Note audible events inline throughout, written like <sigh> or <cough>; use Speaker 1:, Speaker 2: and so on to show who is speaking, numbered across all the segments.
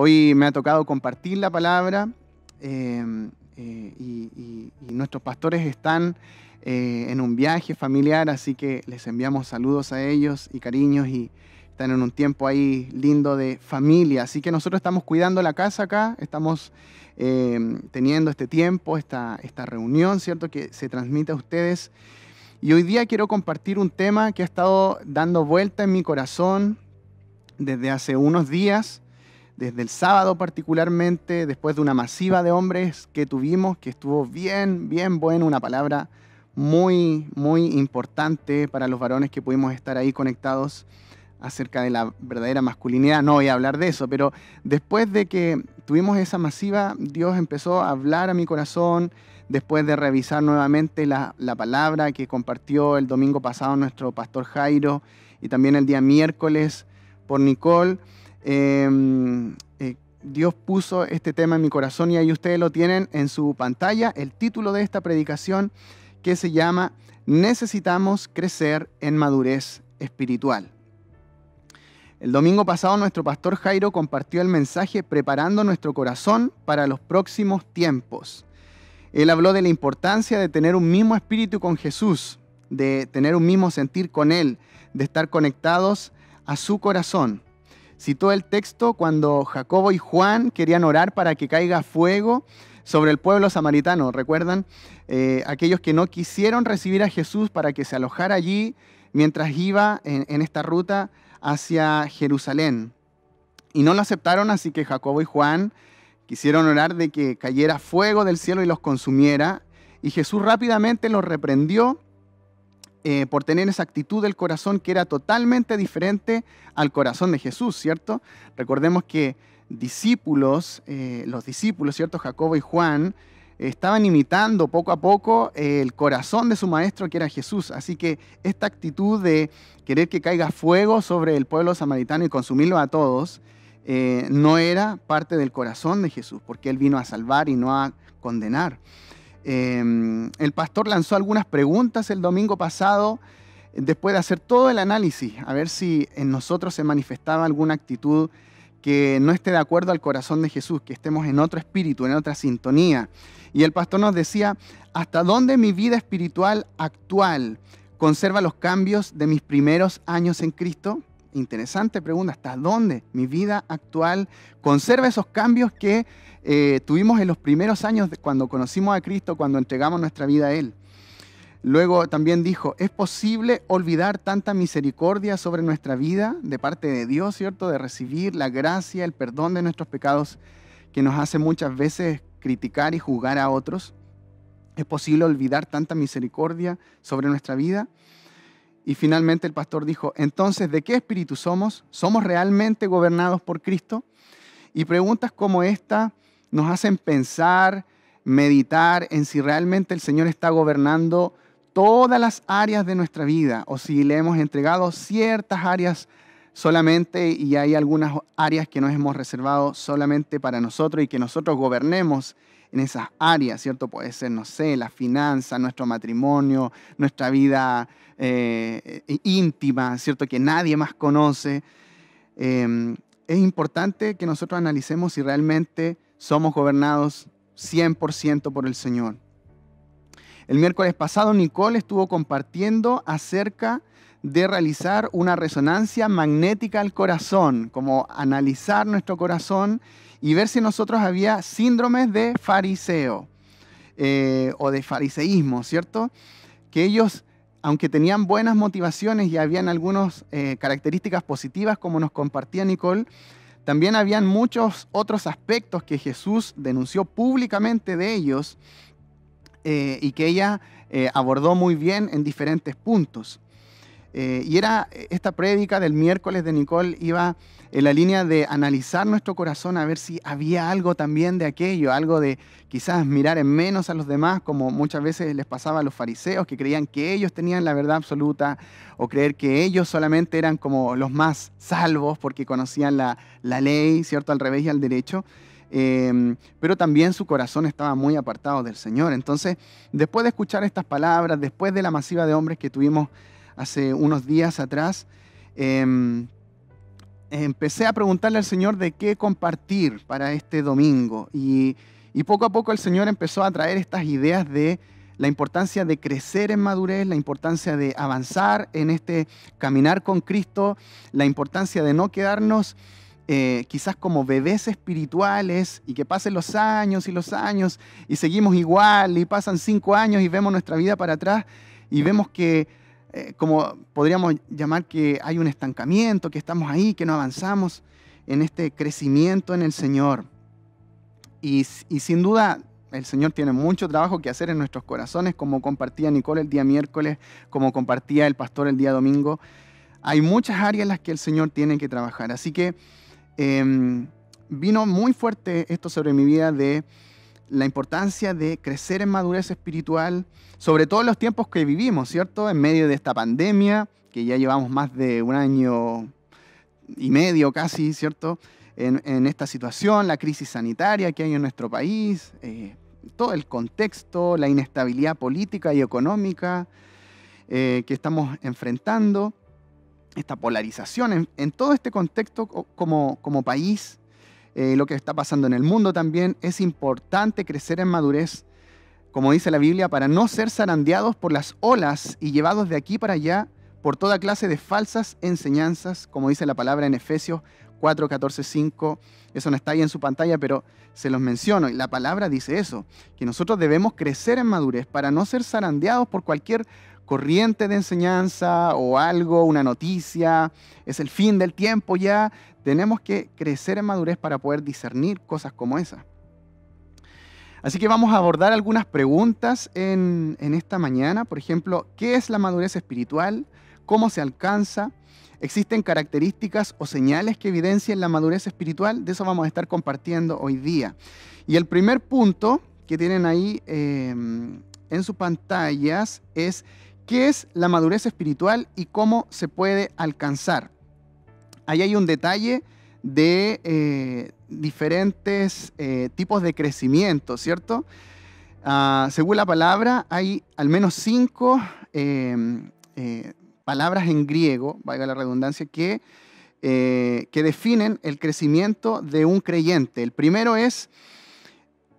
Speaker 1: Hoy me ha tocado compartir la palabra em, eh, y, nuestros pastores están eh, en un viaje familiar, así que les enviamos saludos a ellos y cariños y están en un tiempo ahí lindo de familia. Así que nosotros estamos cuidando la casa acá, estamos em, teniendo este tiempo, esta, esta reunión, ¿cierto? Que se transmite a ustedes. Y hoy día quiero compartir un tema que ha estado dando vuelta en mi corazón desde hace unos días, desde el sábado particularmente, después de una masiva de hombres que tuvimos, que estuvo bien, bien bueno, una palabra muy, muy importante para los varones que pudimos estar ahí conectados acerca de la verdadera masculinidad. No voy a hablar de eso, pero después de que tuvimos esa masiva, Dios empezó a hablar a mi corazón después de revisar nuevamente la, palabra que compartió el domingo pasado nuestro pastor Jairo y también el día miércoles por Nicole. Em, eh, Dios puso este tema en mi corazón y ahí ustedes lo tienen en su pantalla, el título de esta predicación que se llama Necesitamos crecer en madurez espiritual. El domingo pasado nuestro pastor Jairo compartió el mensaje preparando nuestro corazón para los próximos tiempos. Él habló de la importancia de tener un mismo espíritu con Jesús, de tener un mismo sentir con Él, de estar conectados a su corazón. Citó el texto cuando Jacobo y Juan querían orar para que caiga fuego sobre el pueblo samaritano. ¿Recuerdan? Eh, aquellos que no quisieron recibir a Jesús para que se alojara allí mientras iba en esta ruta hacia Jerusalén. Y no lo aceptaron, así que Jacobo y Juan Quisieron orar de que cayera fuego del cielo y los consumiera. Y Jesús rápidamente los reprendió eh, por tener esa actitud del corazón que era totalmente diferente al corazón de Jesús, ¿cierto? Recordemos que discípulos, eh, los discípulos, ¿cierto? Jacobo y Juan, estaban imitando poco a poco el corazón de su maestro que era Jesús. Así que esta actitud de querer que caiga fuego sobre el pueblo samaritano y consumirlo a todos, eh, no era parte del corazón de Jesús, porque Él vino a salvar y no a condenar. Em, el pastor lanzó algunas preguntas el domingo pasado, después de hacer todo el análisis, a ver si en nosotros se manifestaba alguna actitud que no esté de acuerdo al corazón de Jesús, que estemos en otro espíritu, en otra sintonía. Y el pastor nos decía, ¿hasta dónde mi vida espiritual actual conserva los cambios de mis primeros años en Cristo? Interesante pregunta, ¿hasta dónde mi vida actual conserva esos cambios que eh, tuvimos en los primeros años de cuando conocimos a Cristo, cuando entregamos nuestra vida a Él? Luego también dijo, ¿es posible olvidar tanta misericordia sobre nuestra vida de parte de Dios, ¿cierto? De recibir la gracia, el perdón de nuestros pecados que nos hace muchas veces criticar y juzgar a otros. ¿Es posible olvidar tanta misericordia sobre nuestra vida? Y finalmente el pastor dijo, entonces, ¿de qué espíritu somos? ¿Somos realmente gobernados por Cristo? Y preguntas como esta nos hacen pensar, meditar en si realmente el Señor está gobernando todas las áreas de nuestra vida o si le hemos entregado ciertas áreas solamente y hay algunas áreas que nos hemos reservado solamente para nosotros y que nosotros gobernemos en esas áreas, ¿cierto? Puede ser, no sé, la finanza, nuestro matrimonio, nuestra vida eh, íntima, ¿cierto? Que nadie más conoce. Em, es importante que nosotros analicemos si realmente somos gobernados 100% por el Señor. El miércoles pasado Nicole estuvo compartiendo acerca de realizar una resonancia magnética al corazón, como analizar nuestro corazón y ver si nosotros había síndromes de fariseo eh, o de fariseísmo, ¿cierto? Que ellos, aunque tenían buenas motivaciones y habían algunas eh, características positivas, como nos compartía Nicole, también habían muchos otros aspectos que Jesús denunció públicamente de ellos eh, y que ella abordó muy bien en diferentes puntos. Y era esta prédica del miércoles de Nicole iba en la línea de analizar nuestro corazón a ver si había algo también de aquello, algo de quizás mirar en menos a los demás, como muchas veces les pasaba a los fariseos, que creían que ellos tenían la verdad absoluta, o creer que ellos solamente eran como los más salvos porque conocían la, ley, ¿cierto? Al revés y al derecho. Em, pero también su corazón estaba muy apartado del Señor. Entonces, después de escuchar estas palabras, después de la masiva de hombres que tuvimos hace unos días atrás, em, empecé a preguntarle al Señor de qué compartir para este domingo. Y, y poco a poco el Señor empezó a traer estas ideas de la importancia de crecer en madurez, la importancia de avanzar en este caminar con Cristo, la importancia de no quedarnos eh, quizás como bebés espirituales y que pasen los años y los años y seguimos igual y pasan cinco años y vemos nuestra vida para atrás y vemos que, eh, como podríamos llamar que hay un estancamiento, que estamos ahí, que no avanzamos en este crecimiento en el Señor. Y, sin duda el Señor tiene mucho trabajo que hacer en nuestros corazones, como compartía Nicole el día miércoles, como compartía el pastor el día domingo. Hay muchas áreas en las que el Señor tiene que trabajar. Así que Em, vino muy fuerte esto sobre mi vida de la importancia de crecer en madurez espiritual, sobre todo en los tiempos que vivimos, ¿cierto? En medio de esta pandemia, que ya llevamos más de un año y medio casi, ¿cierto? En, esta situación, la crisis sanitaria que hay en nuestro país, eh, todo el contexto, la inestabilidad política y económica eh, que estamos enfrentando esta polarización, en, todo este contexto como, como país, eh, lo que está pasando en el mundo también, es importante crecer en madurez, como dice la Biblia, para no ser zarandeados por las olas y llevados de aquí para allá por toda clase de falsas enseñanzas, como dice la palabra en Efesios 4, 14, 5. Eso no está ahí en su pantalla, pero se los menciono. Y la palabra dice eso, que nosotros debemos crecer en madurez para no ser zarandeados por cualquier corriente de enseñanza o algo, una noticia, es el fin del tiempo ya, tenemos que crecer en madurez para poder discernir cosas como esas. Así que vamos a abordar algunas preguntas en, esta mañana. Por ejemplo, ¿qué es la madurez espiritual? ¿Cómo se alcanza? ¿Existen características o señales que evidencien la madurez espiritual? De eso vamos a estar compartiendo hoy día. Y el primer punto que tienen ahí eh, en sus pantallas es ¿Qué es la madurez espiritual y cómo se puede alcanzar? Ahí hay un detalle de eh, diferentes eh, tipos de crecimiento, ¿cierto? Ah, según la palabra, hay al menos cinco em, eh, palabras en griego, valga la redundancia, que, que definen el crecimiento de un creyente. El primero es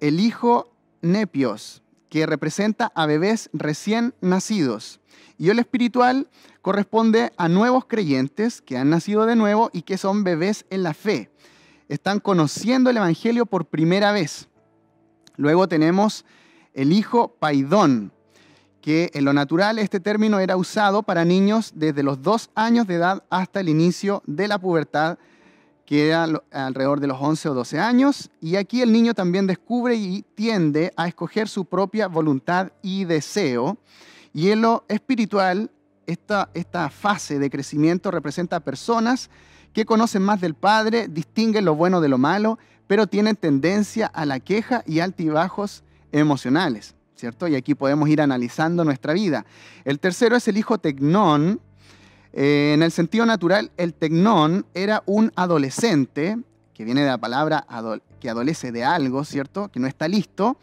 Speaker 1: el hijo nepios, que representa a bebés recién nacidos. Y el espiritual corresponde a nuevos creyentes que han nacido de nuevo y que son bebés en la fe. Están conociendo el Evangelio por primera vez. Luego tenemos el hijo paidón, que en lo natural este término era usado para niños desde los dos años de edad hasta el inicio de la pubertad que alrededor de los 11 o 12 años, y aquí el niño también descubre y tiende a escoger su propia voluntad y deseo. Y en lo espiritual, esta, esta fase de crecimiento representa personas que conocen más del Padre, distinguen lo bueno de lo malo, pero tienen tendencia a la queja y altibajos emocionales, ¿cierto? Y aquí podemos ir analizando nuestra vida. El tercero es el hijo tecnón, eh, en el sentido natural, el tecnón era un adolescente, que viene de la palabra que adolece de algo, ¿cierto? Que no está listo,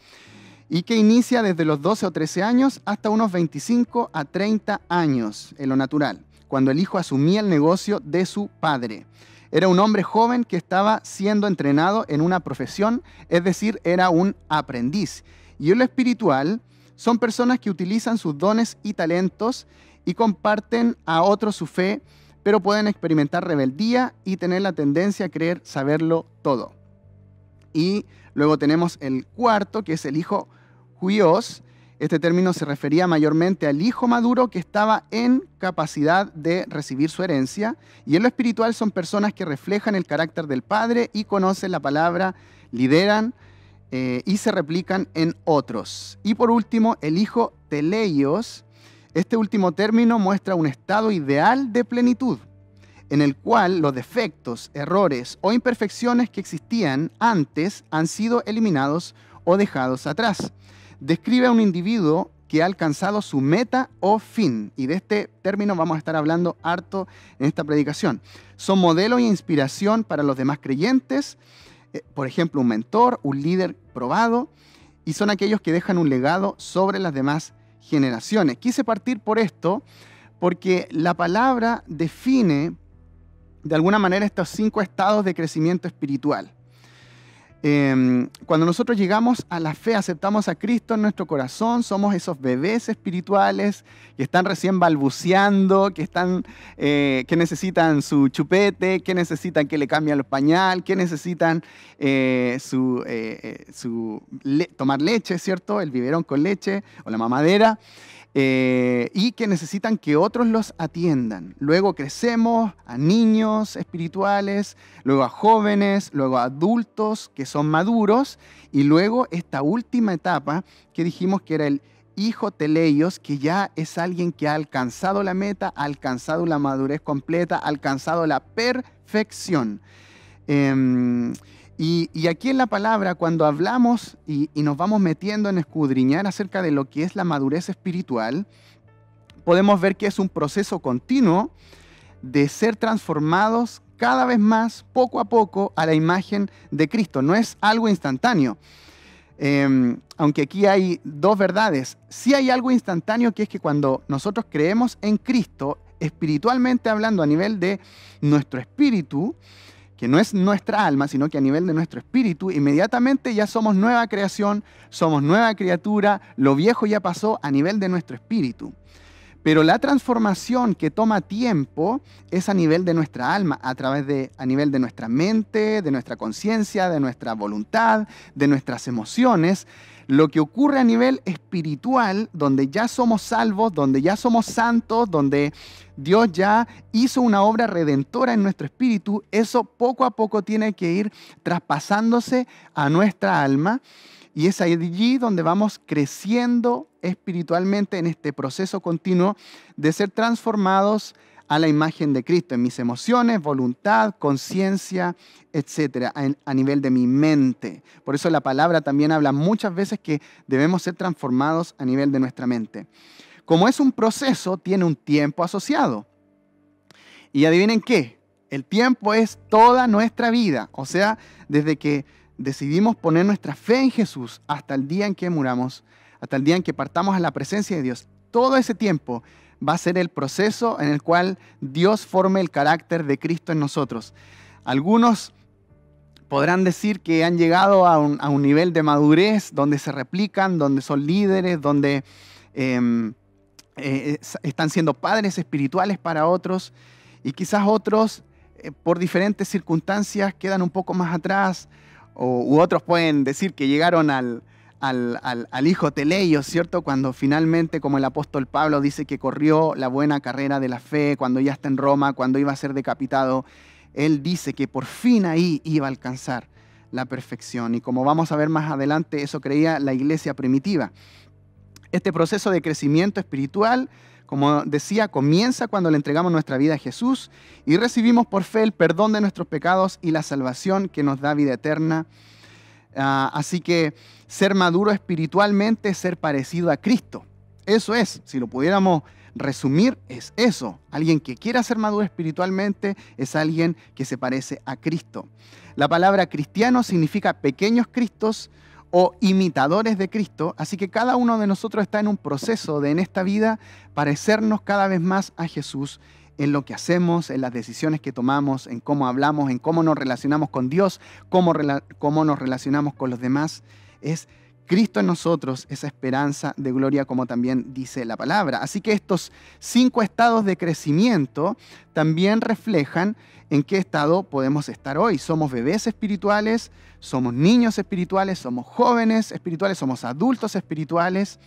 Speaker 1: y que inicia desde los 12 o 13 años hasta unos 25 a 30 años en lo natural, cuando el hijo asumía el negocio de su padre. Era un hombre joven que estaba siendo entrenado en una profesión, es decir, era un aprendiz. Y en lo espiritual, son personas que utilizan sus dones y talentos y comparten a otros su fe, pero pueden experimentar rebeldía y tener la tendencia a creer saberlo todo. Y luego tenemos el cuarto, que es el hijo juios. Este término se refería mayormente al hijo maduro que estaba en capacidad de recibir su herencia. Y en lo espiritual son personas que reflejan el carácter del Padre y conocen la palabra, lideran eh, y se replican en otros. Y por último, el hijo teleios, este último término muestra un estado ideal de plenitud, en el cual los defectos, errores o imperfecciones que existían antes han sido eliminados o dejados atrás. Describe a un individuo que ha alcanzado su meta o fin. Y de este término vamos a estar hablando harto en esta predicación. Son modelo e inspiración para los demás creyentes, eh, por ejemplo, un mentor, un líder probado, y son aquellos que dejan un legado sobre las demás generaciones. Quise partir por esto porque la palabra define de alguna manera estos cinco estados de crecimiento espiritual. Em, cuando nosotros llegamos a la fe, aceptamos a Cristo en nuestro corazón, somos esos bebés espirituales que están recién balbuceando, que, están, eh, que necesitan su chupete, que necesitan que le cambien los pañal, que necesitan eh, su, eh, su tomar leche, ¿cierto? El biberón con leche o la mamadera. Eh, y que necesitan que otros los atiendan. Luego crecemos a niños espirituales, luego a jóvenes, luego a adultos que son maduros y luego esta última etapa que dijimos que era el hijo teleios, que ya es alguien que ha alcanzado la meta, ha alcanzado la madurez completa, ha alcanzado la perfección. Em, y, aquí en la palabra, cuando hablamos y, nos vamos metiendo en escudriñar acerca de lo que es la madurez espiritual, podemos ver que es un proceso continuo de ser transformados cada vez más, poco a poco, a la imagen de Cristo. No es algo instantáneo. Em, aunque aquí hay dos verdades. Sí hay algo instantáneo que es que cuando nosotros creemos en Cristo, espiritualmente hablando a nivel de nuestro espíritu, que no es nuestra alma, sino que a nivel de nuestro espíritu, inmediatamente ya somos nueva creación, somos nueva criatura, lo viejo ya pasó a nivel de nuestro espíritu. Pero la transformación que toma tiempo es a nivel de nuestra alma, a través de a nivel de nuestra mente, de nuestra conciencia, de nuestra voluntad, de nuestras emociones lo que ocurre a nivel espiritual, donde ya somos salvos, donde ya somos santos, donde Dios ya hizo una obra redentora en nuestro espíritu, eso poco a poco tiene que ir traspasándose a nuestra alma. Y es allí donde vamos creciendo espiritualmente en este proceso continuo de ser transformados a la imagen de Cristo en mis emociones, voluntad, conciencia, etcétera, a, nivel de mi mente. Por eso la palabra también habla muchas veces que debemos ser transformados a nivel de nuestra mente. Como es un proceso, tiene un tiempo asociado. Y adivinen qué, el tiempo es toda nuestra vida, o sea, desde que decidimos poner nuestra fe en Jesús hasta el día en que muramos, hasta el día en que partamos a la presencia de Dios, todo ese tiempo va a ser el proceso en el cual Dios forme el carácter de Cristo en nosotros. Algunos podrán decir que han llegado a un, nivel de madurez donde se replican, donde son líderes, donde em, eh, están siendo padres espirituales para otros y quizás otros eh, por diferentes circunstancias quedan un poco más atrás o, u otros pueden decir que llegaron al, al, hijo Teleio, ¿cierto? Cuando finalmente, como el apóstol Pablo dice que corrió la buena carrera de la fe, cuando ya está en Roma, cuando iba a ser decapitado, él dice que por fin ahí iba a alcanzar la perfección. Y como vamos a ver más adelante, eso creía la iglesia primitiva. Este proceso de crecimiento espiritual, como decía, comienza cuando le entregamos nuestra vida a Jesús y recibimos por fe el perdón de nuestros pecados y la salvación que nos da vida eterna Ah, así que ser maduro espiritualmente es ser parecido a Cristo. Eso es, si lo pudiéramos resumir, es eso. Alguien que quiera ser maduro espiritualmente es alguien que se parece a Cristo. La palabra cristiano significa pequeños cristos o imitadores de Cristo, así que cada uno de nosotros está en un proceso de en esta vida parecernos cada vez más a Jesús en lo que hacemos, en las decisiones que tomamos, en cómo hablamos, en cómo nos relacionamos con Dios, cómo, cómo nos relacionamos con los demás. Es Cristo en nosotros, esa esperanza de gloria, como también dice la palabra. Así que estos cinco estados de crecimiento también reflejan en qué estado podemos estar hoy. Somos bebés espirituales, somos niños espirituales, somos jóvenes espirituales, somos adultos espirituales.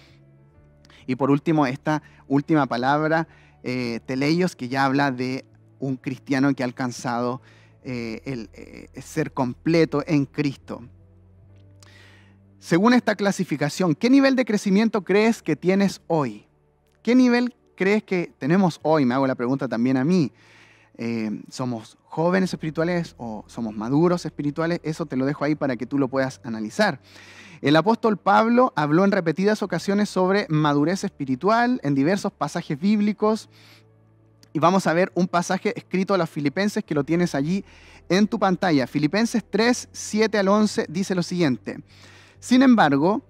Speaker 1: Y por último, esta última palabra eh, Teleios, que ya habla de un cristiano que ha alcanzado eh, el eh, ser completo en Cristo. Según esta clasificación, ¿qué nivel de crecimiento crees que tienes hoy? ¿Qué nivel crees que tenemos hoy? Me hago la pregunta también a mí. ¿Somos jóvenes espirituales o somos maduros espirituales? Eso te lo dejo ahí para que tú lo puedas analizar. El apóstol Pablo habló en repetidas ocasiones sobre madurez espiritual en diversos pasajes bíblicos. Y vamos a ver un pasaje escrito a los filipenses que lo tienes allí en tu pantalla. Filipenses 3, 7 al 11 dice lo siguiente. Sin embargo,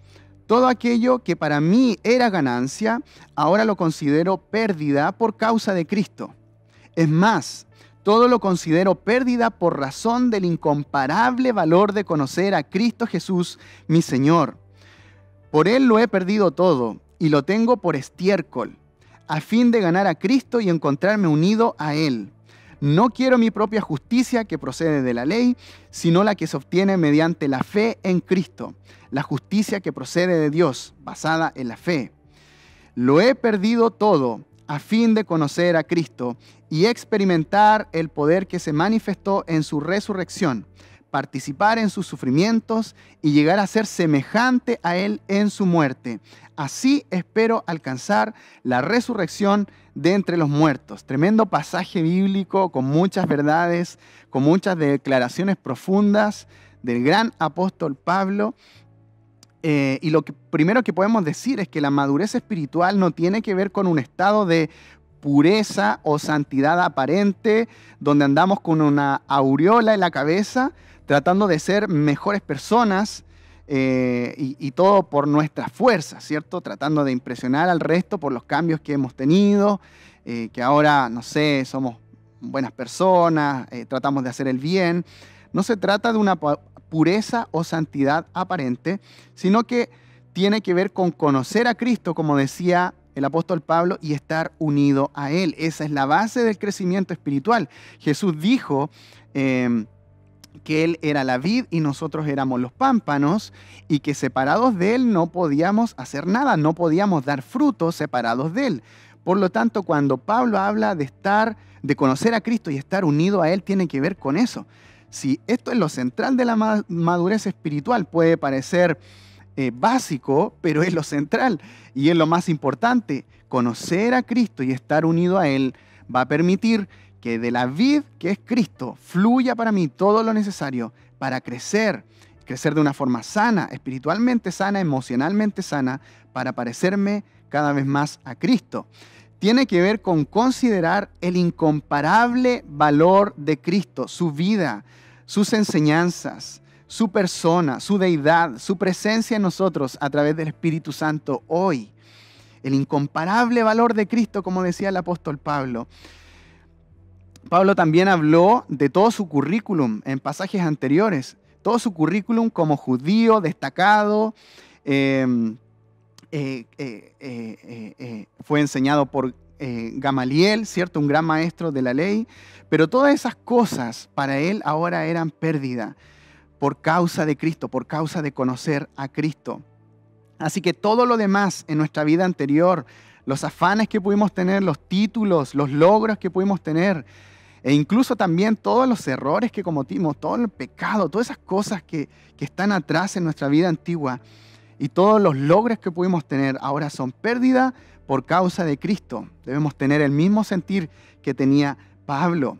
Speaker 1: todo aquello que para mí era ganancia, ahora lo considero pérdida por causa de Cristo. Es más, todo lo considero pérdida por razón del incomparable valor de conocer a Cristo Jesús, mi Señor. Por Él lo he perdido todo y lo tengo por estiércol, a fin de ganar a Cristo y encontrarme unido a Él. No quiero mi propia justicia que procede de la ley, sino la que se obtiene mediante la fe en Cristo, la justicia que procede de Dios, basada en la fe. Lo he perdido todo a fin de conocer a Cristo y experimentar el poder que se manifestó en su resurrección, participar en sus sufrimientos y llegar a ser semejante a Él en su muerte. Así espero alcanzar la resurrección de entre los muertos. Tremendo pasaje bíblico con muchas verdades, con muchas declaraciones profundas del gran apóstol Pablo. Eh, y lo que, primero que podemos decir es que la madurez espiritual no tiene que ver con un estado de pureza o santidad aparente, donde andamos con una aureola en la cabeza, tratando de ser mejores personas eh, y, todo por nuestra fuerza, ¿cierto? Tratando de impresionar al resto por los cambios que hemos tenido, eh, que ahora, no sé, somos buenas personas, tratamos de hacer el bien. No se trata de una pureza o santidad aparente, sino que tiene que ver con conocer a Cristo, como decía el apóstol Pablo, y estar unido a Él. Esa es la base del crecimiento espiritual. Jesús dijo em, que Él era la vid y nosotros éramos los pámpanos, y que separados de Él no podíamos hacer nada, no podíamos dar frutos separados de Él. Por lo tanto, cuando Pablo habla de estar, de conocer a Cristo y estar unido a Él, tiene que ver con eso. Si esto es lo central de la madurez espiritual, puede parecer eh, básico, pero es lo central y es lo más importante. Conocer a Cristo y estar unido a Él va a permitir que de la vid que es Cristo fluya para mí todo lo necesario para crecer, crecer de una forma sana, espiritualmente sana, emocionalmente sana, para parecerme cada vez más a Cristo. Tiene que ver con considerar el incomparable valor de Cristo, su vida, sus enseñanzas, su persona, su deidad, su presencia en nosotros a través del Espíritu Santo hoy. El incomparable valor de Cristo, como decía el apóstol Pablo. Pablo también habló de todo su currículum en pasajes anteriores, todo su currículum como judío destacado, eh, eh, eh, fue enseñado por Gamaliel, ¿cierto? Un gran maestro de la ley, pero todas esas cosas para él ahora eran pérdida por causa de Cristo, por causa de conocer a Cristo. Así que todo lo demás en nuestra vida anterior, los afanes que pudimos tener, los títulos, los logros que pudimos tener, e incluso también todos los errores que cometimos, todo el pecado, todas esas cosas que están atrás en nuestra vida antigua y todos los logros que pudimos tener ahora son pérdida por causa de Cristo. Debemos tener el mismo sentir que tenía Pablo.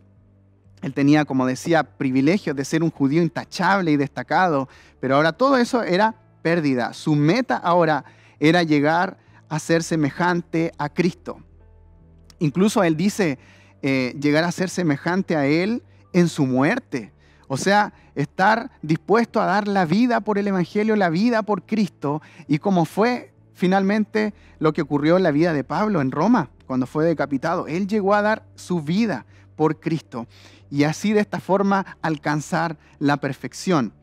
Speaker 1: Él tenía, como decía, privilegios de ser un judío intachable y destacado, pero ahora todo eso era pérdida. Su meta ahora era llegar a ser semejante a Cristo. Incluso él dice eh, llegar a ser semejante a Él en su muerte. O sea, estar dispuesto a dar la vida por el Evangelio, la vida por Cristo, y como fue finalmente lo que ocurrió en la vida de Pablo en Roma, cuando fue decapitado. Él llegó a dar su vida por Cristo y así de esta forma alcanzar la perfección.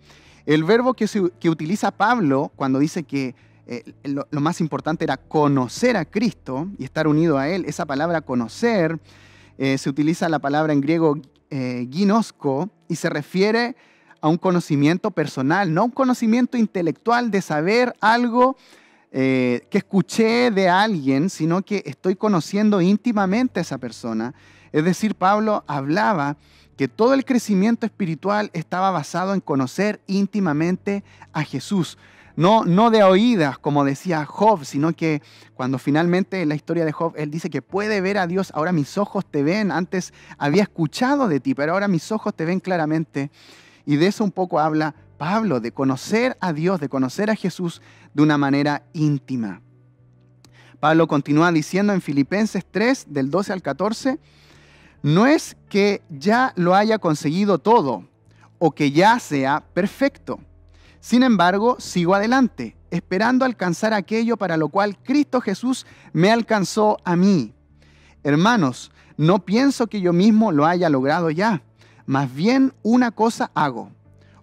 Speaker 1: El verbo que, utiliza Pablo cuando dice que eh, lo, lo, más importante era conocer a Cristo y estar unido a Él, esa palabra conocer eh, se utiliza la palabra en griego eh, y se refiere a un conocimiento personal, no un conocimiento intelectual de saber algo eh, que escuché de alguien, sino que estoy conociendo íntimamente a esa persona. Es decir, Pablo hablaba que todo el crecimiento espiritual estaba basado en conocer íntimamente a Jesús. No, no de oídas, como decía Job, sino que cuando finalmente en la historia de Job, él dice que puede ver a Dios, ahora mis ojos te ven, antes había escuchado de ti, pero ahora mis ojos te ven claramente. Y de eso un poco habla Pablo, de conocer a Dios, de conocer a Jesús de una manera íntima. Pablo continúa diciendo en Filipenses 3, del 12 al 14, no es que ya lo haya conseguido todo o que ya sea perfecto sin embargo, sigo adelante, esperando alcanzar aquello para lo cual Cristo Jesús me alcanzó a mí. Hermanos, no pienso que yo mismo lo haya logrado ya. Más bien una cosa hago,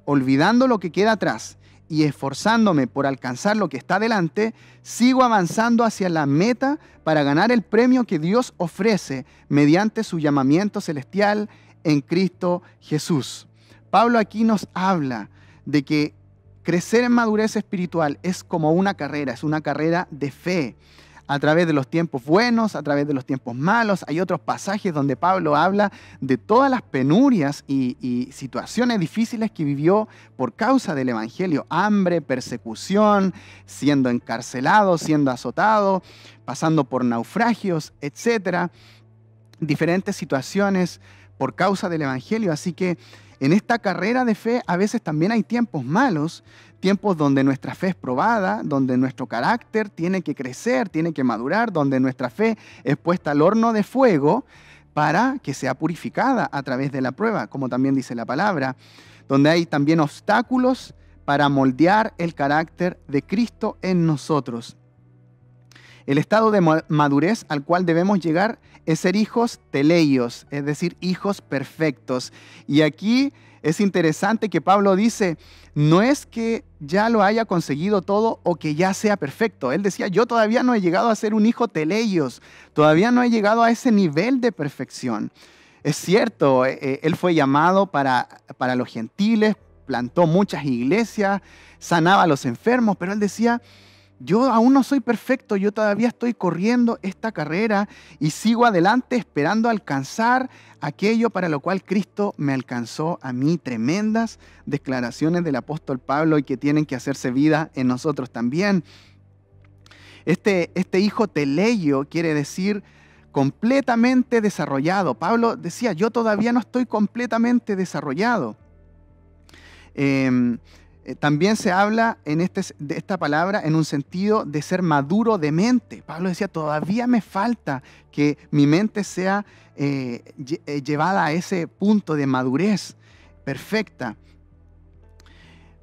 Speaker 1: olvidando lo que queda atrás y esforzándome por alcanzar lo que está delante, sigo avanzando hacia la meta para ganar el premio que Dios ofrece mediante su llamamiento celestial en Cristo Jesús. Pablo aquí nos habla de que crecer en madurez espiritual es como una carrera, es una carrera de fe a través de los tiempos buenos, a través de los tiempos malos. Hay otros pasajes donde Pablo habla de todas las penurias y, situaciones difíciles que vivió por causa del Evangelio. Hambre, persecución, siendo encarcelado, siendo azotado, pasando por naufragios, etc. Diferentes situaciones por causa del Evangelio. Así que en esta carrera de fe a veces también hay tiempos malos, tiempos donde nuestra fe es probada, donde nuestro carácter tiene que crecer, tiene que madurar, donde nuestra fe es puesta al horno de fuego para que sea purificada a través de la prueba, como también dice la palabra, donde hay también obstáculos para moldear el carácter de Cristo en nosotros. El estado de madurez al cual debemos llegar es ser hijos teleios, es decir, hijos perfectos. Y aquí es interesante que Pablo dice, no es que ya lo haya conseguido todo o que ya sea perfecto. Él decía, yo todavía no he llegado a ser un hijo teleios, todavía no he llegado a ese nivel de perfección. Es cierto, eh, eh, él fue llamado para, para los gentiles, plantó muchas iglesias, sanaba a los enfermos, pero él decía, yo aún no soy perfecto, yo todavía estoy corriendo esta carrera y sigo adelante esperando alcanzar aquello para lo cual Cristo me alcanzó a mí. Tremendas declaraciones del apóstol Pablo y que tienen que hacerse vida en nosotros también. Este, este hijo teleio quiere decir completamente desarrollado. Pablo decía, yo todavía no estoy completamente desarrollado. Em, eh, también se habla en este, de esta palabra en un sentido de ser maduro de mente. Pablo decía, todavía me falta que mi mente sea eh, eh, llevada a ese punto de madurez perfecta.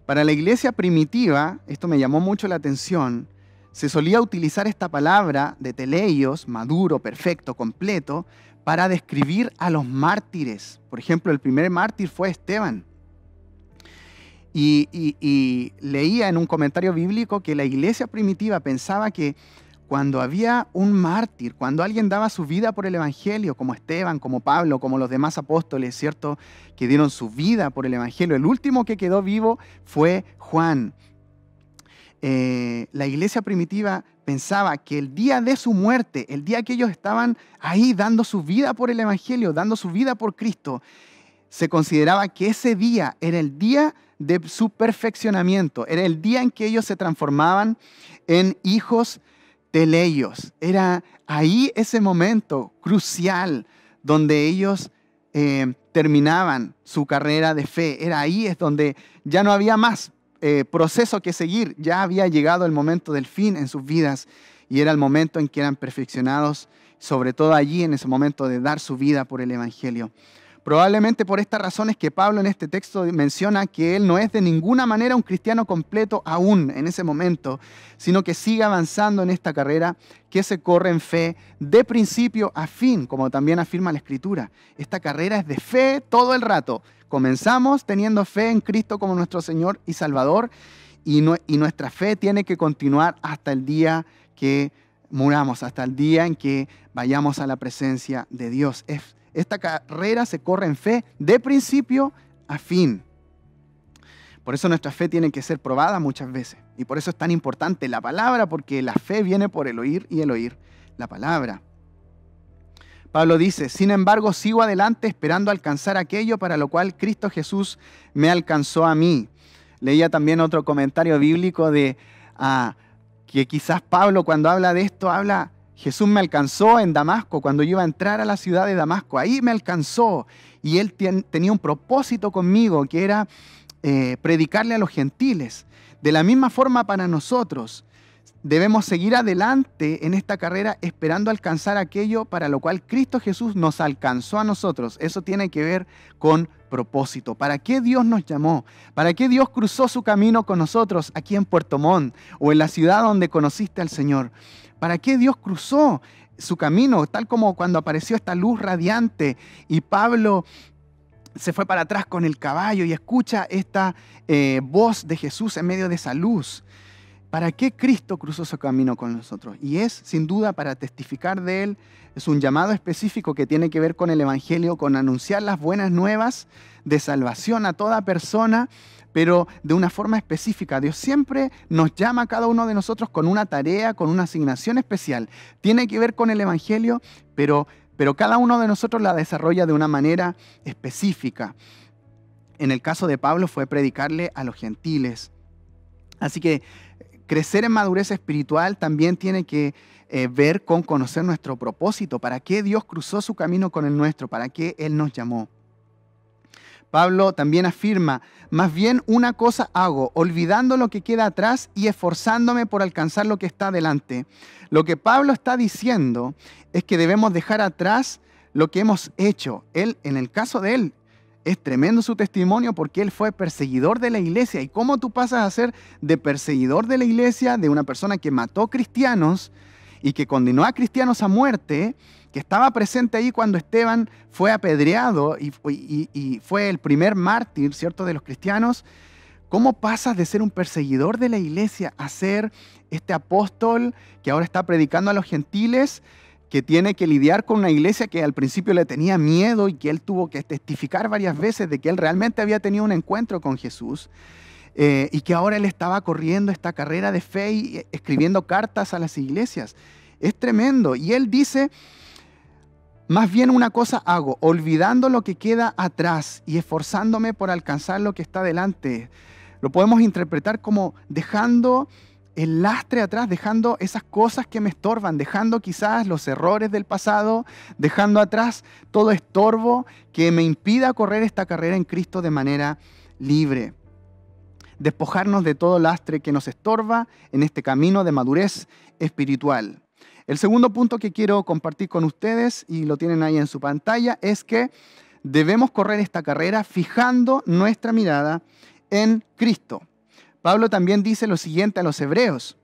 Speaker 1: Para la iglesia primitiva, esto me llamó mucho la atención, se solía utilizar esta palabra de teleios, maduro, perfecto, completo, para describir a los mártires. Por ejemplo, el primer mártir fue Esteban. Y, leía en un comentario bíblico que la iglesia primitiva pensaba que cuando había un mártir, cuando alguien daba su vida por el Evangelio, como Esteban, como Pablo, como los demás apóstoles, ¿cierto? Que dieron su vida por el Evangelio. El último que quedó vivo fue Juan. Eh, la iglesia primitiva pensaba que el día de su muerte, el día que ellos estaban ahí dando su vida por el Evangelio, dando su vida por Cristo, se consideraba que ese día era el día de su perfeccionamiento. Era el día en que ellos se transformaban en hijos de leyos. Era ahí ese momento crucial donde ellos eh, terminaban su carrera de fe. Era ahí es donde ya no había más eh, proceso que seguir. Ya había llegado el momento del fin en sus vidas y era el momento en que eran perfeccionados, sobre todo allí en ese momento de dar su vida por el Evangelio. Probablemente por estas razones que Pablo en este texto menciona que él no es de ninguna manera un cristiano completo aún en ese momento, sino que sigue avanzando en esta carrera que se corre en fe de principio a fin, como también afirma la Escritura. Esta carrera es de fe todo el rato. Comenzamos teniendo fe en Cristo como nuestro Señor y Salvador y, nuestra fe tiene que continuar hasta el día que muramos, hasta el día en que vayamos a la presencia de Dios. Es esta carrera se corre en fe de principio a fin. Por eso nuestra fe tiene que ser probada muchas veces. Y por eso es tan importante la palabra, porque la fe viene por el oír y el oír la palabra. Pablo dice, sin embargo, sigo adelante esperando alcanzar aquello para lo cual Cristo Jesús me alcanzó a mí. Leía también otro comentario bíblico de ah, que quizás Pablo cuando habla de esto habla Jesús me alcanzó en Damasco cuando yo iba a entrar a la ciudad de Damasco. Ahí me alcanzó y él tenía un propósito conmigo que era eh, predicarle a los gentiles. De la misma forma para nosotros, debemos seguir adelante en esta carrera esperando alcanzar aquello para lo cual Cristo Jesús nos alcanzó a nosotros. Eso tiene que ver con propósito. ¿Para qué Dios nos llamó? ¿Para qué Dios cruzó su camino con nosotros aquí en Puerto Montt o en la ciudad donde conociste al Señor? ¿Para qué Dios cruzó su camino, tal como cuando apareció esta luz radiante y Pablo se fue para atrás con el caballo y escucha esta eh, voz de Jesús en medio de esa luz. ¿Para qué Cristo cruzó su camino con nosotros? Y es sin duda para testificar de Él. Es un llamado específico que tiene que ver con el Evangelio, con anunciar las buenas nuevas de salvación a toda persona, pero de una forma específica. Dios siempre nos llama a cada uno de nosotros con una tarea, con una asignación especial. Tiene que ver con el Evangelio, pero, pero cada uno de nosotros la desarrolla de una manera específica. En el caso de Pablo fue predicarle a los gentiles. Así que crecer en madurez espiritual también tiene que eh, ver con conocer nuestro propósito, para qué Dios cruzó su camino con el nuestro, para qué Él nos llamó. Pablo también afirma, más bien una cosa hago, olvidando lo que queda atrás y esforzándome por alcanzar lo que está delante. Lo que Pablo está diciendo es que debemos dejar atrás lo que hemos hecho. Él, en el caso de él, es tremendo su testimonio porque él fue perseguidor de la iglesia. ¿Y cómo tú pasas a ser de perseguidor de la iglesia, de una persona que mató cristianos y que condenó a cristianos a muerte, que estaba presente ahí cuando Esteban fue apedreado y, fue el primer mártir, ¿cierto?, de los cristianos? ¿Cómo pasas de ser un perseguidor de la iglesia a ser este apóstol que ahora está predicando a los gentiles que tiene que lidiar con una iglesia que al principio le tenía miedo y que él tuvo que testificar varias veces de que él realmente había tenido un encuentro con Jesús. Eh, y que ahora él estaba corriendo esta carrera de fe y eh, escribiendo cartas a las iglesias. Es tremendo. Y él dice, más bien una cosa hago, olvidando lo que queda atrás y esforzándome por alcanzar lo que está delante. Lo podemos interpretar como dejando el lastre atrás, dejando esas cosas que me estorban, dejando quizás los errores del pasado, dejando atrás todo estorbo que me impida correr esta carrera en Cristo de manera libre. Despojarnos de todo lastre que nos estorba en este camino de madurez espiritual. El segundo punto que quiero compartir con ustedes, y lo tienen ahí en su pantalla, es que debemos correr esta carrera fijando nuestra mirada en Cristo. Pablo también dice lo siguiente a los hebreos.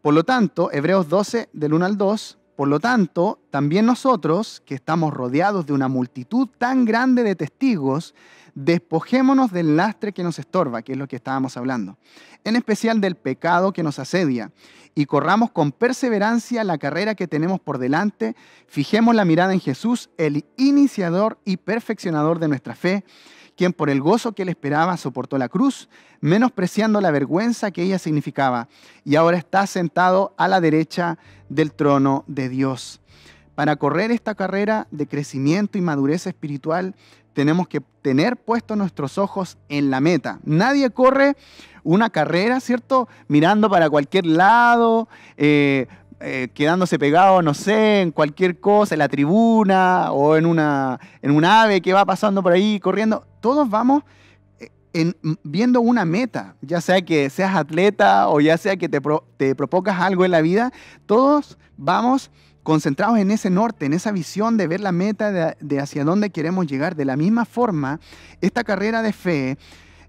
Speaker 1: Por lo tanto, Hebreos 12, del 1 al 2, por lo tanto, también nosotros, que estamos rodeados de una multitud tan grande de testigos, despojémonos del lastre que nos estorba, que es lo que estábamos hablando, en especial del pecado que nos asedia, y corramos con perseverancia la carrera que tenemos por delante, fijemos la mirada en Jesús, el iniciador y perfeccionador de nuestra fe, quien por el gozo que le esperaba soportó la cruz, menospreciando la vergüenza que ella significaba, y ahora está sentado a la derecha del trono de Dios. Para correr esta carrera de crecimiento y madurez espiritual, tenemos que tener puestos nuestros ojos en la meta. Nadie corre una carrera, ¿cierto? Mirando para cualquier lado, eh, eh, quedándose pegado, no sé, en cualquier cosa, en la tribuna o en, una, en un ave que va pasando por ahí corriendo. Todos vamos eh, en, viendo una meta, ya sea que seas atleta o ya sea que te, te propongas algo en la vida, todos vamos concentrados en ese norte, en esa visión de ver la meta de, hacia dónde queremos llegar. De la misma forma, esta carrera de fe,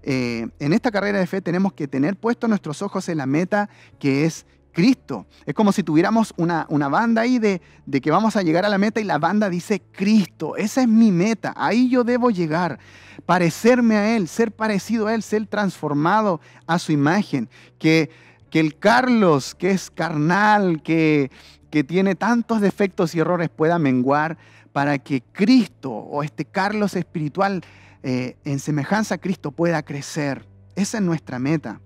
Speaker 1: eh, en esta carrera de fe tenemos que tener puestos nuestros ojos en la meta que es Cristo. Es como si tuviéramos una, una banda ahí de, de, que vamos a llegar a la meta y la banda dice Cristo. Esa es mi meta. Ahí yo debo llegar. Parecerme a Él, ser parecido a Él, ser transformado a su imagen. Que, que el Carlos, que es carnal, que, que tiene tantos defectos y errores, pueda menguar para que Cristo o este Carlos espiritual eh, en semejanza a Cristo pueda crecer. Esa es nuestra meta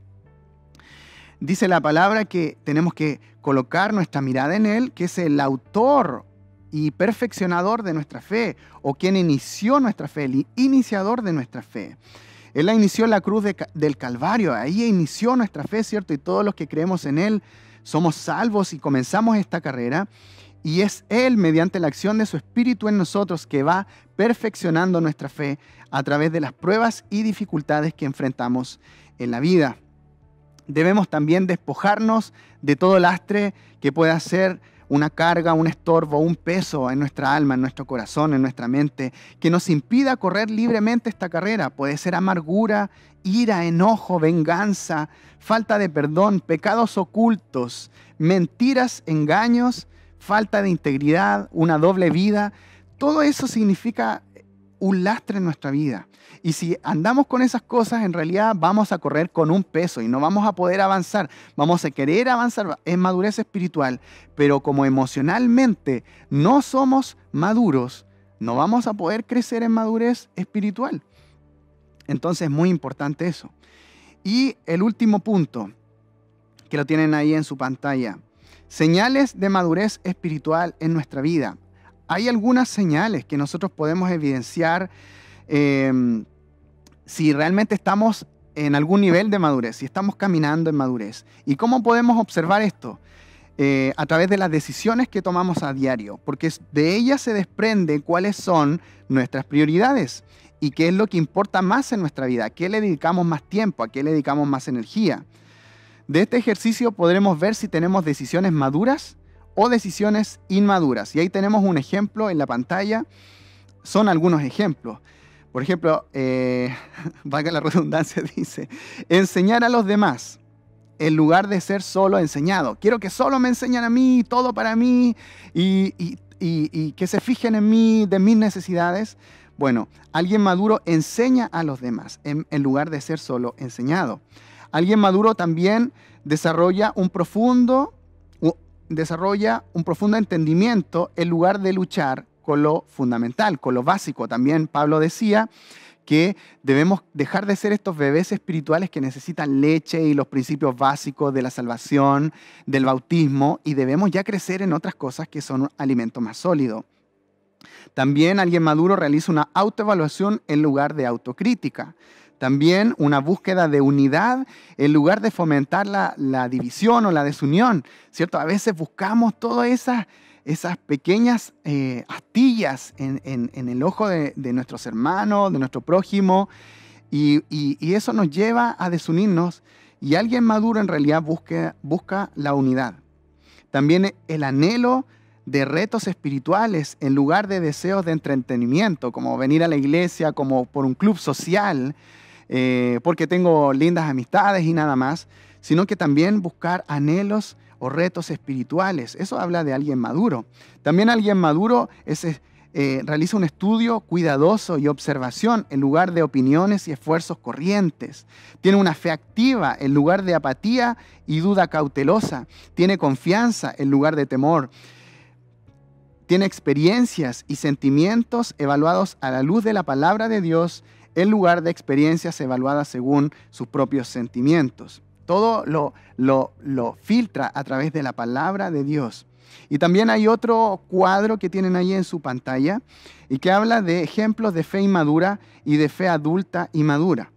Speaker 1: dice la palabra que tenemos que colocar nuestra mirada en Él, que es el autor y perfeccionador de nuestra fe, o quien inició nuestra fe, el iniciador de nuestra fe. Él la inició la cruz del Calvario, ahí inició nuestra fe, ¿cierto? Y todos los que creemos en Él somos salvos y comenzamos esta carrera. Y es Él, mediante la acción de su Espíritu en nosotros, que va perfeccionando nuestra fe a través de las pruebas y dificultades que enfrentamos en la vida debemos también despojarnos de todo lastre que pueda ser una carga, un estorbo, un peso en nuestra alma, en nuestro corazón, en nuestra mente, que nos impida correr libremente esta carrera. Puede ser amargura, ira, enojo, venganza, falta de perdón, pecados ocultos, mentiras, engaños, falta de integridad, una doble vida, todo eso significa un lastre en nuestra vida. Y si andamos con esas cosas, en realidad vamos a correr con un peso y no vamos a poder avanzar. Vamos a querer avanzar en madurez espiritual, pero como emocionalmente no somos maduros, no vamos a poder crecer en madurez espiritual. Entonces es muy importante eso. Y el último punto, que lo tienen ahí en su pantalla, señales de madurez espiritual en nuestra vida. Hay algunas señales que nosotros podemos evidenciar em, si realmente estamos en algún nivel de madurez, si estamos caminando en madurez. ¿Y cómo podemos observar esto? Eh, a través de las decisiones que tomamos a diario, porque de ellas se desprende cuáles son nuestras prioridades y qué es lo que importa más en nuestra vida, a qué le dedicamos más tiempo, a qué le dedicamos más energía. De este ejercicio podremos ver si tenemos decisiones maduras o decisiones inmaduras. Y ahí tenemos un ejemplo en la pantalla. Son algunos ejemplos. Por ejemplo, eh, <laughs> la redundancia, <laughs> dice, enseñar a los demás en lugar de ser solo enseñado. Quiero que solo me enseñen a mí, todo para mí, y, y que se fijen en mí, de mis necesidades. Bueno, alguien maduro enseña a los demás en lugar de ser solo enseñado. Alguien maduro también desarrolla un profundo desarrolla un profundo entendimiento en lugar de luchar con lo fundamental, con lo básico. También Pablo decía que debemos dejar de ser estos bebés espirituales que necesitan leche y los principios básicos de la salvación, del bautismo, y debemos ya crecer en otras cosas que son un alimento más sólido. También alguien maduro realiza una autoevaluación en lugar de autocrítica. También una búsqueda de unidad en lugar de fomentar la, división o la desunión. ¿Cierto? A veces buscamos todas esas, esas pequeñas eh, astillas en, el ojo de, nuestros hermanos, de nuestro prójimo, y, eso nos lleva a desunirnos. Y alguien maduro en realidad busca la unidad. También el anhelo de retos espirituales en lugar de deseos de entretenimiento, como venir a la iglesia, como por un club social, eh, porque tengo lindas amistades y nada más, sino que también buscar anhelos o retos espirituales. Eso habla de alguien maduro. También alguien maduro eh, realiza un estudio cuidadoso y observación en lugar de opiniones y esfuerzos corrientes. Tiene una fe activa en lugar de apatía y duda cautelosa. Tiene confianza en lugar de temor. Tiene experiencias y sentimientos evaluados a la luz de la palabra de Dios en lugar de experiencias evaluadas según sus propios sentimientos. Todo lo, lo, filtra a través de la palabra de Dios. Y también hay otro cuadro que tienen ahí en su pantalla y que habla de ejemplos de fe inmadura y de fe adulta y madura.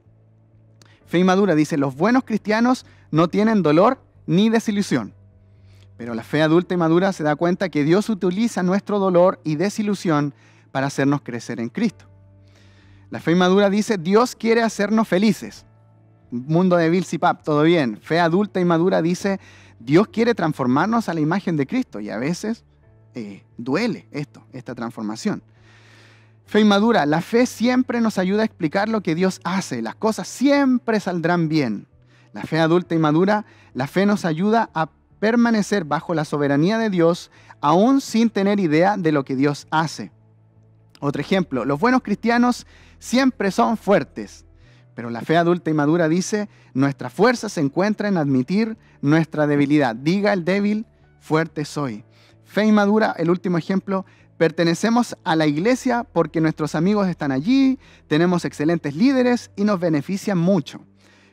Speaker 1: Fe inmadura dice, los buenos cristianos no tienen dolor ni desilusión. Pero la fe adulta y madura se da cuenta que Dios utiliza nuestro dolor y desilusión para hacernos crecer en Cristo. La fe madura dice, Dios quiere hacernos felices. Mundo de Bill Pap, todo bien. Fe adulta y madura dice, Dios quiere transformarnos a la imagen de Cristo y a veces eh, duele esto, esta transformación. Fe madura, la fe siempre nos ayuda a explicar lo que Dios hace, las cosas siempre saldrán bien. La fe adulta y madura, la fe nos ayuda a permanecer bajo la soberanía de Dios aún sin tener idea de lo que Dios hace. Otro ejemplo, los buenos cristianos siempre son fuertes, pero la fe adulta y madura dice, nuestra fuerza se encuentra en admitir nuestra debilidad. Diga el débil, fuerte soy. Fe inmadura, el último ejemplo, pertenecemos a la iglesia porque nuestros amigos están allí, tenemos excelentes líderes y nos benefician mucho.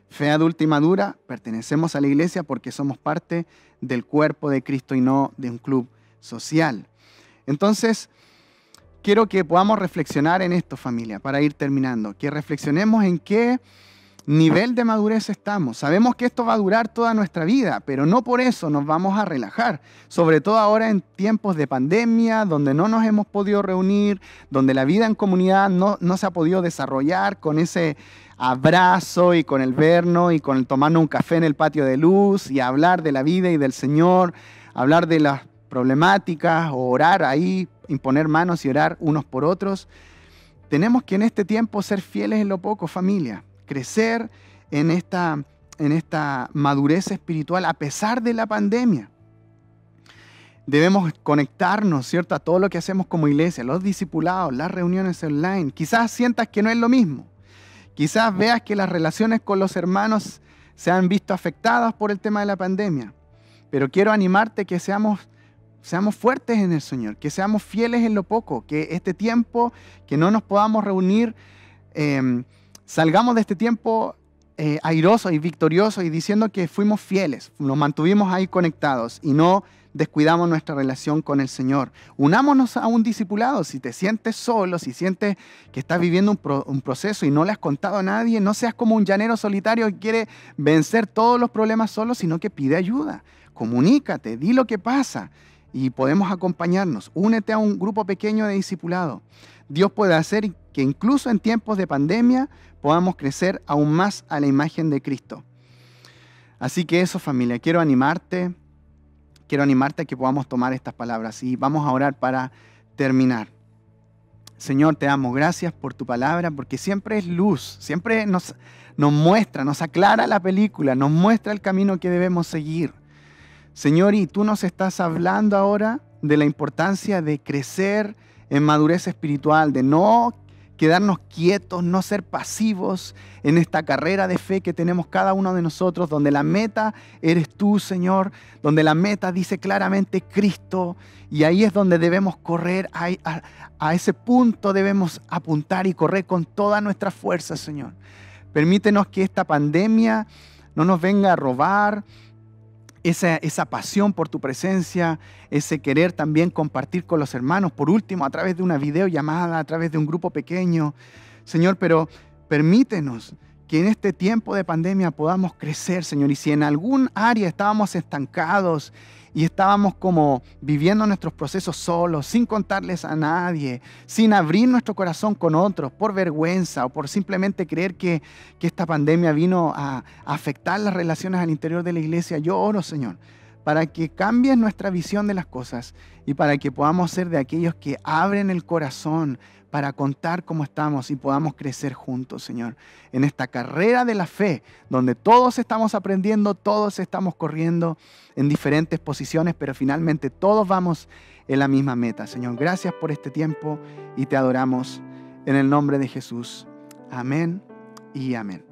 Speaker 1: Fe adulta y madura, pertenecemos a la iglesia porque somos parte del cuerpo de Cristo y no de un club social. Entonces, quiero que podamos reflexionar en esto, familia, para ir terminando. Que reflexionemos en qué nivel de madurez estamos. Sabemos que esto va a durar toda nuestra vida, pero no por eso nos vamos a relajar. Sobre todo ahora en tiempos de pandemia, donde no nos hemos podido reunir, donde la vida en comunidad no, no se ha podido desarrollar con ese abrazo y con el vernos y con el tomarnos un café en el patio de luz y hablar de la vida y del Señor, hablar de las problemáticas o orar ahí imponer manos y orar unos por otros. Tenemos que en este tiempo ser fieles en lo poco, familia, crecer en esta, en esta madurez espiritual a pesar de la pandemia. debemos conectarnos, ¿cierto? A todo lo que hacemos como iglesia, los discipulados, las reuniones online. Quizás sientas que no es lo mismo. Quizás veas que las relaciones con los hermanos se han visto afectadas por el tema de la pandemia. Pero quiero animarte que seamos, seamos fuertes en el Señor, que seamos fieles en lo poco, que este tiempo, que no nos podamos reunir, em, salgamos de este tiempo eh, airosos y victoriosos y diciendo que fuimos fieles, nos mantuvimos ahí conectados y no descuidamos nuestra relación con el Señor. Unámonos a un discipulado. Si te sientes solo, si sientes que estás viviendo un, proceso y no le has contado a nadie, no seas como un llanero solitario que quiere vencer todos los problemas solo, sino que pide ayuda. Comunícate, di lo que pasa y podemos acompañarnos. Únete a un grupo pequeño de discipulado. Dios puede hacer que incluso en tiempos de pandemia podamos crecer aún más a la imagen de Cristo. Así que eso familia, quiero animarte quiero animarte a que podamos tomar estas palabras y vamos a orar para terminar. Señor, te amo. Gracias por tu palabra, porque siempre es luz, siempre nos, nos muestra, nos aclara la película, nos muestra el camino que debemos seguir. Señor, y tú nos estás hablando ahora de la importancia de crecer en madurez espiritual, de no quedarnos quietos, no ser pasivos en esta carrera de fe que tenemos cada uno de nosotros, donde la meta eres tú, Señor, donde la meta dice claramente Cristo, y ahí es donde debemos correr, a, ese punto debemos apuntar y correr con toda nuestra fuerza, Señor. Permítenos que esta pandemia no nos venga a robar, esa, pasión por tu presencia, ese querer también compartir con los hermanos, por último, a través de una videollamada, a través de un grupo pequeño. Señor, pero permítenos que en este tiempo de pandemia podamos crecer, Señor. Y si en algún área estábamos estancados y estábamos como viviendo nuestros procesos solos, sin contarles a nadie, sin abrir nuestro corazón con otros, por vergüenza o por simplemente creer que, que esta pandemia vino a, afectar las relaciones al interior de la iglesia. Yo oro, Señor, para que cambies nuestra visión de las cosas y para que podamos ser de aquellos que abren el corazón para contar cómo estamos y podamos crecer juntos, Señor, en esta carrera de la fe, donde todos estamos aprendiendo, todos estamos corriendo en diferentes posiciones, pero finalmente todos vamos en la misma meta. Señor, gracias por este tiempo y te adoramos en el nombre de Jesús. Amén y amén.